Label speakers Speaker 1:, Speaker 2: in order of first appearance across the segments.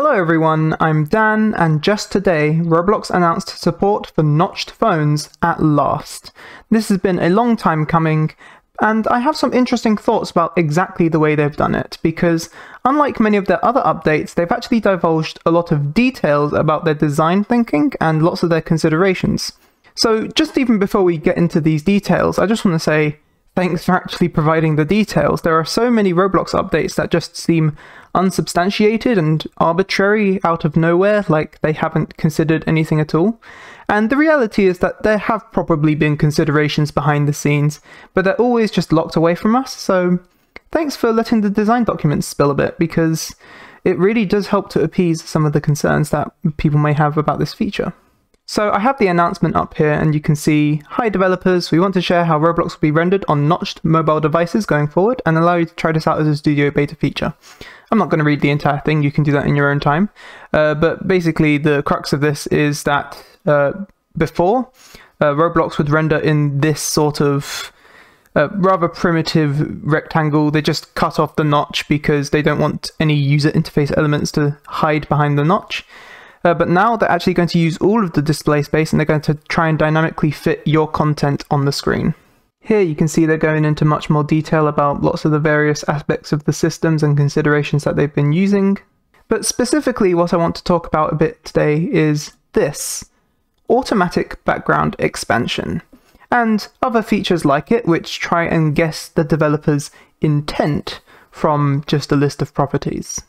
Speaker 1: Hello everyone, I'm Dan, and just today, Roblox announced support for notched phones at last. This has been a long time coming, and I have some interesting thoughts about exactly the way they've done it, because unlike many of their other updates, they've actually divulged a lot of details about their design thinking and lots of their considerations. So, just even before we get into these details, I just want to say thanks for actually providing the details. There are so many Roblox updates that just seem unsubstantiated and arbitrary out of nowhere, like they haven't considered anything at all. And the reality is that there have probably been considerations behind the scenes, but they're always just locked away from us, so thanks for letting the design documents spill a bit, because it really does help to appease some of the concerns that people may have about this feature. So I have the announcement up here and you can see, hi developers, we want to share how Roblox will be rendered on notched mobile devices going forward and allow you to try this out as a studio beta feature. I'm not going to read the entire thing, you can do that in your own time. Uh, but basically the crux of this is that uh, before, uh, Roblox would render in this sort of uh, rather primitive rectangle. They just cut off the notch because they don't want any user interface elements to hide behind the notch. Uh, but now they're actually going to use all of the display space and they're going to try and dynamically fit your content on the screen. Here you can see they're going into much more detail about lots of the various aspects of the systems and considerations that they've been using. But specifically what I want to talk about a bit today is this, automatic background expansion, and other features like it which try and guess the developer's intent from just a list of properties.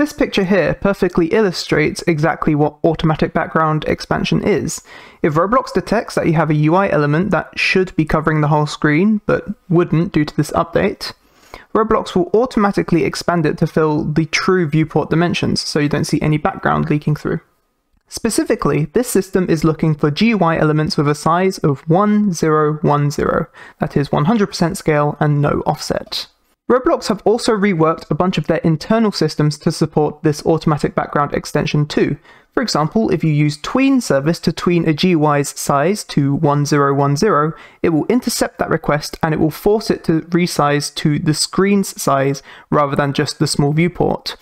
Speaker 1: This picture here perfectly illustrates exactly what automatic background expansion is. If Roblox detects that you have a UI element that should be covering the whole screen, but wouldn't due to this update, Roblox will automatically expand it to fill the true viewport dimensions, so you don't see any background leaking through. Specifically, this system is looking for GUI elements with a size of 1010, that is 100% scale and no offset. Roblox have also reworked a bunch of their internal systems to support this automatic background extension too. For example, if you use tween service to tween a GUI's size to 1010, it will intercept that request and it will force it to resize to the screen's size rather than just the small viewport.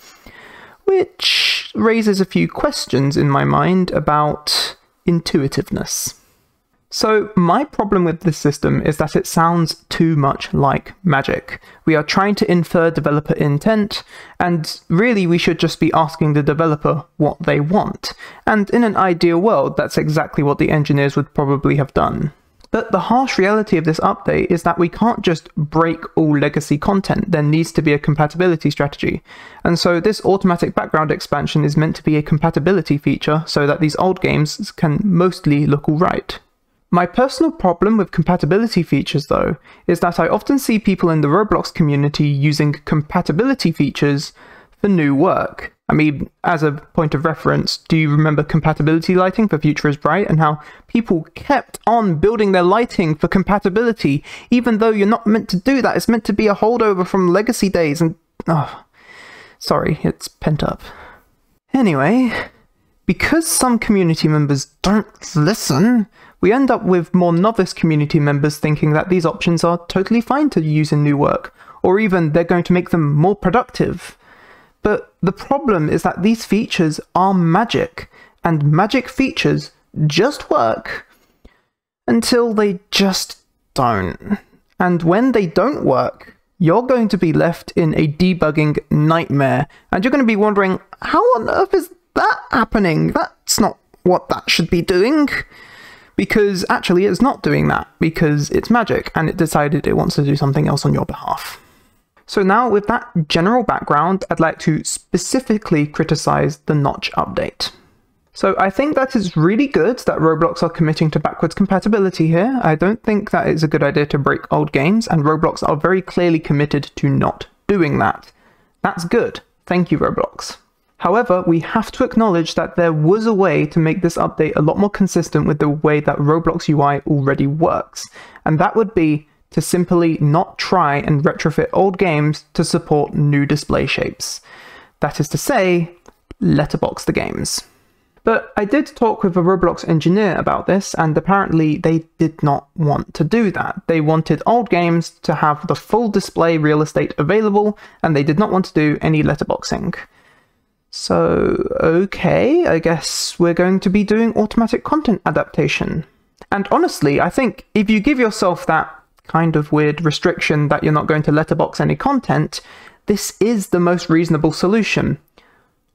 Speaker 1: Which raises a few questions in my mind about intuitiveness. So my problem with this system is that it sounds too much like magic. We are trying to infer developer intent, and really we should just be asking the developer what they want. And in an ideal world, that's exactly what the engineers would probably have done. But the harsh reality of this update is that we can't just break all legacy content, there needs to be a compatibility strategy. And so this automatic background expansion is meant to be a compatibility feature so that these old games can mostly look alright. My personal problem with compatibility features, though, is that I often see people in the Roblox community using compatibility features for new work. I mean, as a point of reference, do you remember compatibility lighting for Future is Bright and how people kept on building their lighting for compatibility, even though you're not meant to do that? It's meant to be a holdover from legacy days, and. Oh, sorry, it's pent up. Anyway, because some community members don't listen, we end up with more novice community members thinking that these options are totally fine to use in new work, or even they're going to make them more productive. But the problem is that these features are magic, and magic features just work until they just don't. And when they don't work, you're going to be left in a debugging nightmare, and you're going to be wondering, how on earth is that happening? That's not what that should be doing because actually it's not doing that because it's magic and it decided it wants to do something else on your behalf. So now with that general background, I'd like to specifically criticize the notch update. So I think that is really good that Roblox are committing to backwards compatibility here. I don't think that it's a good idea to break old games, and Roblox are very clearly committed to not doing that. That's good. Thank you, Roblox. However, we have to acknowledge that there was a way to make this update a lot more consistent with the way that Roblox UI already works, and that would be to simply not try and retrofit old games to support new display shapes. That is to say, letterbox the games. But I did talk with a Roblox engineer about this, and apparently they did not want to do that. They wanted old games to have the full display real estate available, and they did not want to do any letterboxing. So, okay, I guess we're going to be doing automatic content adaptation. And honestly, I think if you give yourself that kind of weird restriction that you're not going to letterbox any content, this is the most reasonable solution.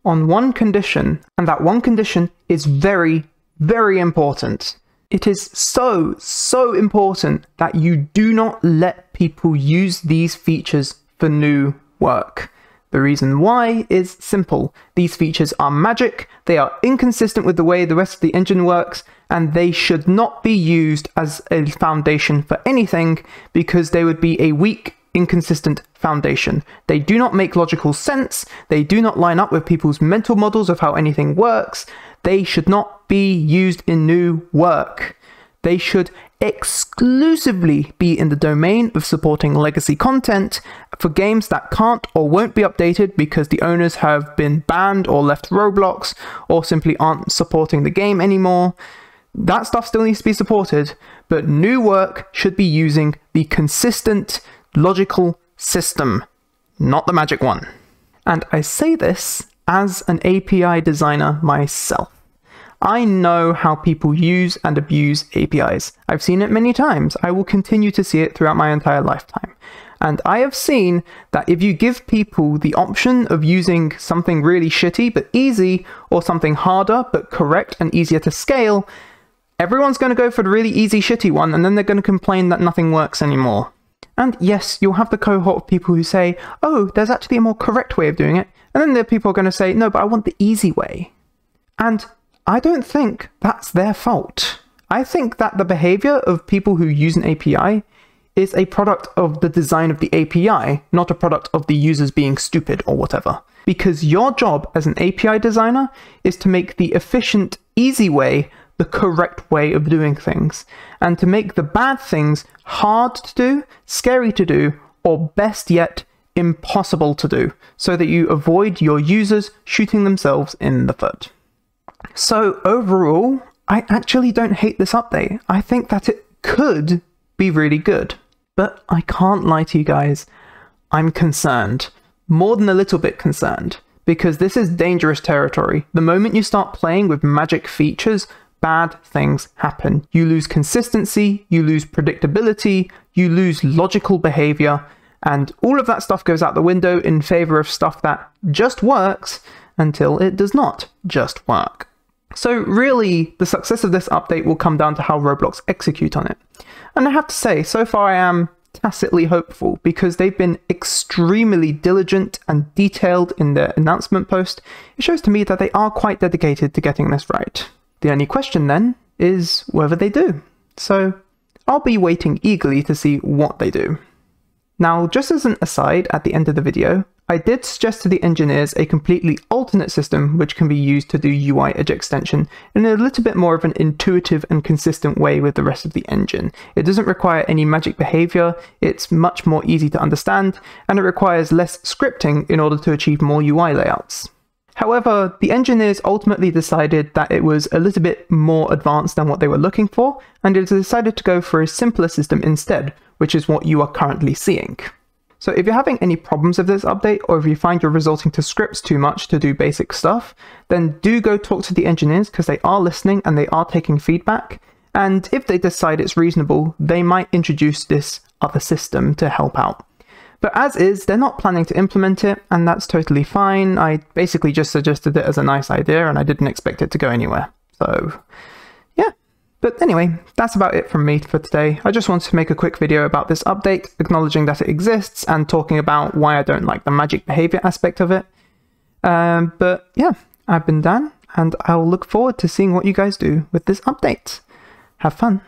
Speaker 1: On one condition, and that one condition is very, very important. It is so, so important that you do not let people use these features for new work. The reason why is simple. These features are magic, they are inconsistent with the way the rest of the engine works, and they should not be used as a foundation for anything because they would be a weak, inconsistent foundation. They do not make logical sense, they do not line up with people's mental models of how anything works, they should not be used in new work. They should exclusively be in the domain of supporting legacy content for games that can't or won't be updated because the owners have been banned or left Roblox or simply aren't supporting the game anymore. That stuff still needs to be supported, but new work should be using the consistent, logical system, not the magic one. And I say this as an API designer myself. I know how people use and abuse APIs. I've seen it many times. I will continue to see it throughout my entire lifetime. And I have seen that if you give people the option of using something really shitty but easy, or something harder but correct and easier to scale, everyone's going to go for the really easy shitty one and then they're going to complain that nothing works anymore. And yes, you'll have the cohort of people who say, oh, there's actually a more correct way of doing it. And then are people are going to say, no, but I want the easy way. And I don't think that's their fault. I think that the behavior of people who use an API is a product of the design of the API, not a product of the users being stupid or whatever. Because your job as an API designer is to make the efficient, easy way the correct way of doing things, and to make the bad things hard to do, scary to do, or best yet, impossible to do, so that you avoid your users shooting themselves in the foot. So overall, I actually don't hate this update. I think that it could be really good. But I can't lie to you guys, I'm concerned. More than a little bit concerned. Because this is dangerous territory. The moment you start playing with magic features, bad things happen. You lose consistency, you lose predictability, you lose logical behavior, and all of that stuff goes out the window in favor of stuff that just works until it does not just work. So really, the success of this update will come down to how Roblox execute on it. And I have to say, so far I am tacitly hopeful because they've been extremely diligent and detailed in their announcement post. It shows to me that they are quite dedicated to getting this right. The only question then is whether they do. So I'll be waiting eagerly to see what they do. Now, just as an aside at the end of the video, I did suggest to the engineers a completely alternate system which can be used to do UI edge extension in a little bit more of an intuitive and consistent way with the rest of the engine. It doesn't require any magic behavior, it's much more easy to understand, and it requires less scripting in order to achieve more UI layouts. However, the engineers ultimately decided that it was a little bit more advanced than what they were looking for, and it decided to go for a simpler system instead, which is what you are currently seeing. So if you're having any problems with this update, or if you find you're resorting to scripts too much to do basic stuff, then do go talk to the engineers because they are listening and they are taking feedback. And if they decide it's reasonable, they might introduce this other system to help out. But as is, they're not planning to implement it, and that's totally fine. I basically just suggested it as a nice idea, and I didn't expect it to go anywhere. So. But anyway, that's about it from me for today. I just wanted to make a quick video about this update, acknowledging that it exists and talking about why I don't like the magic behavior aspect of it. Um, but yeah, I've been Dan, and I'll look forward to seeing what you guys do with this update. Have fun.